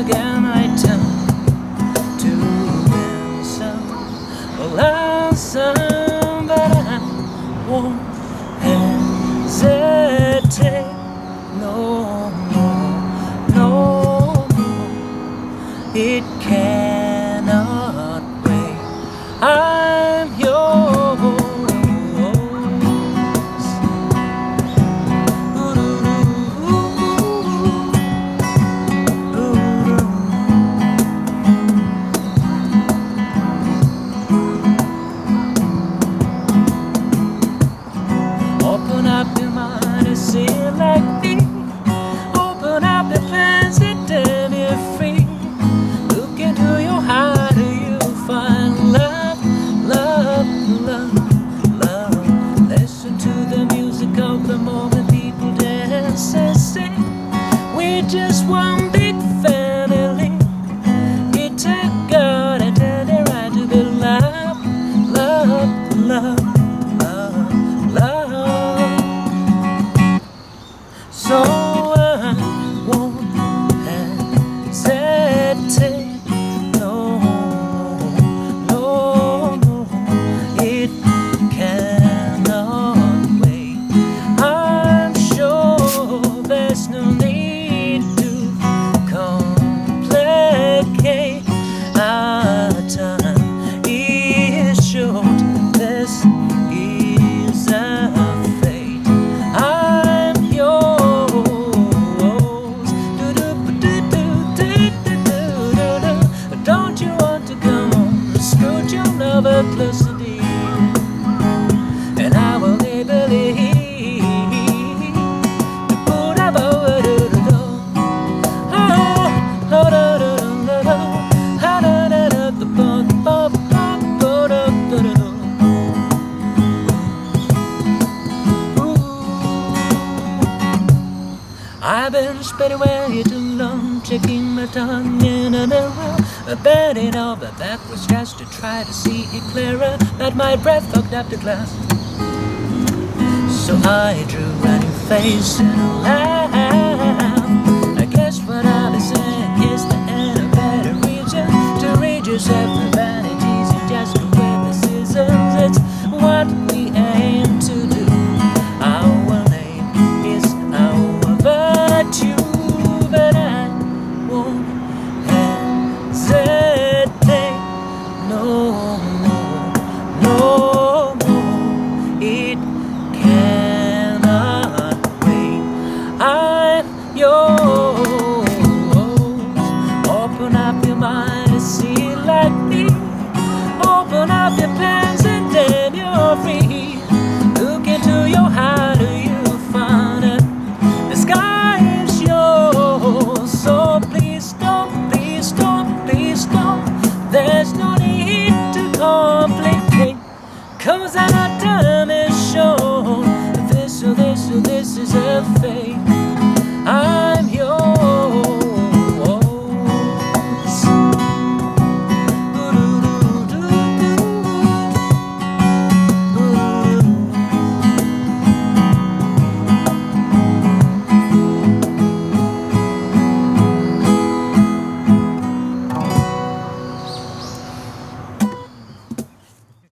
Again, I turn to ransom ransom but I won't hesitate no more no more. It So your lover closer, dear. And I will believe. I've been spending way too long, checking my tongue in a mirror, bending over backwards just to try to see it clearer. But my breath fogged up the glass, so I drew a new face and a laugh. 有。